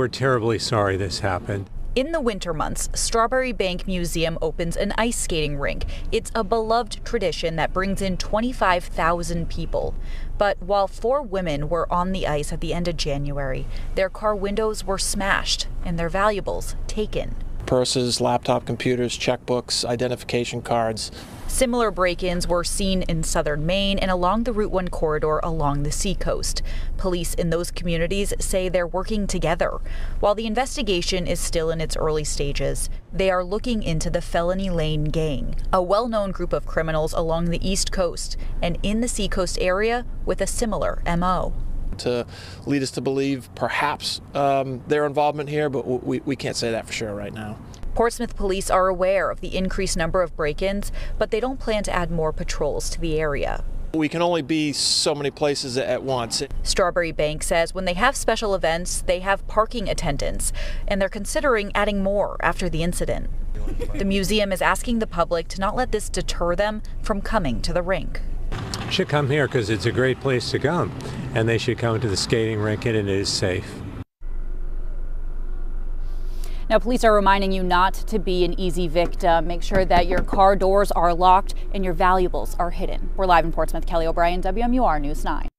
we're terribly sorry this happened. In the winter months, Strawbery Banke Museum opens an ice skating rink. It's a beloved tradition that brings in 25,000 people. But while four women were on the ice at the end of January, their car windows were smashed and their valuables taken. Purses, laptop computers, checkbooks, identification cards. Similar break ins were seen in southern Maine and along the Route 1 corridor along the seacoast. Police in those communities say they're working together. While the investigation is still in its early stages, they are looking into the Felony Lane Gang, a well known group of criminals along the East Coast and in the seacoast area with a similar MO to lead us to believe perhaps um, their involvement here, but we, we can't say that for sure right now. Portsmouth police are aware of the increased number of break ins, but they don't plan to add more patrols to the area. We can only be so many places at once. Strawbery Banke says when they have special events, they have parking attendants, and they're considering adding more after the incident. the museum is asking the public to not let this deter them from coming to the rink. Should come here because it's a great place to come, and they should come to the skating rink and it is safe. Now, police are reminding you not to be an easy victim. Make sure that your car doors are locked and your valuables are hidden. We're live in Portsmouth. Kelly O'Brien, WMUR News 9.